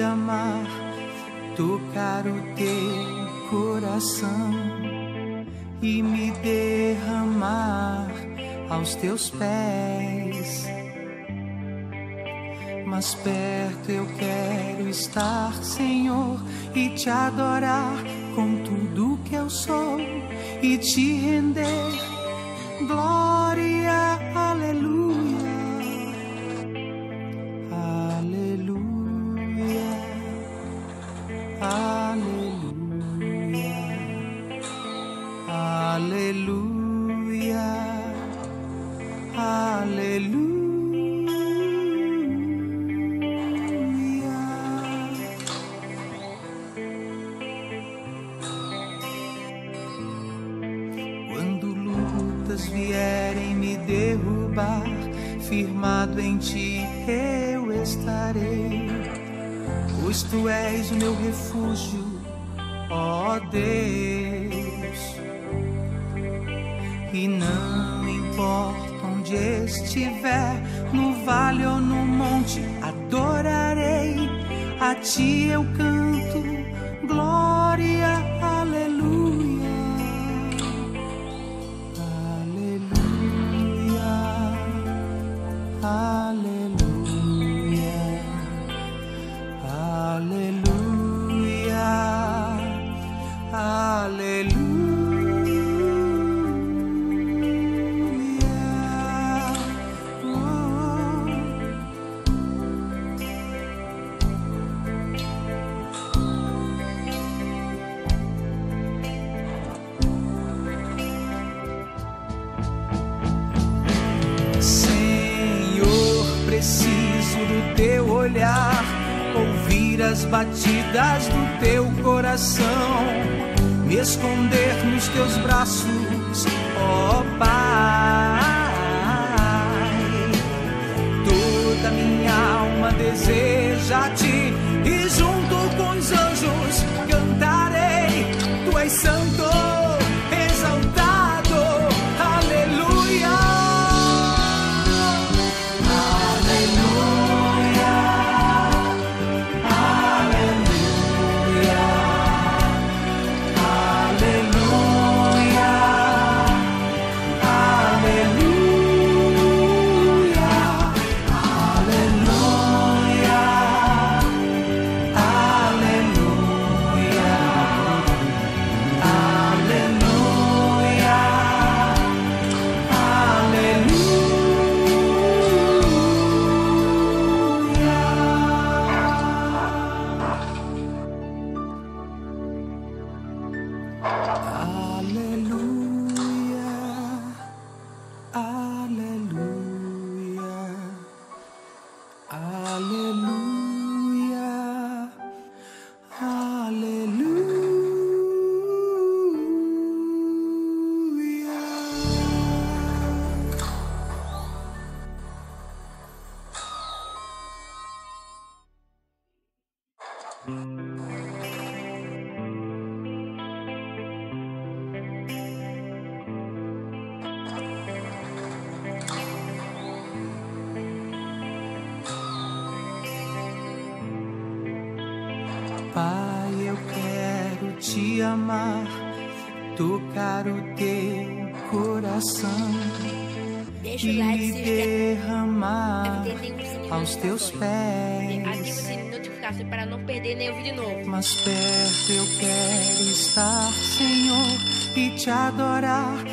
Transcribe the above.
Amar, tocar o teu coração e me derramar aos teus pés. Mas perto eu quero estar, Senhor, e te adorar com tudo que eu sou e te render glória, lutas vierem me derrubar, firmado em ti eu estarei. Pois tu és o meu refúgio, ó Deus. E não importa onde estiver, no vale ou no monte, adorarei. A ti eu canto, glória, ouvir as batidas do teu coração, me esconder nos teus braços, ó Pai. Toda minha alma deseja ti Pai, eu quero te amar, tocar o teu coração Deixa o e like, me se derramar aos teus controle. Ative o pés. sininho de notificação para não perder nenhum vídeo novo. Mas perto eu quero estar, Senhor, e te adorar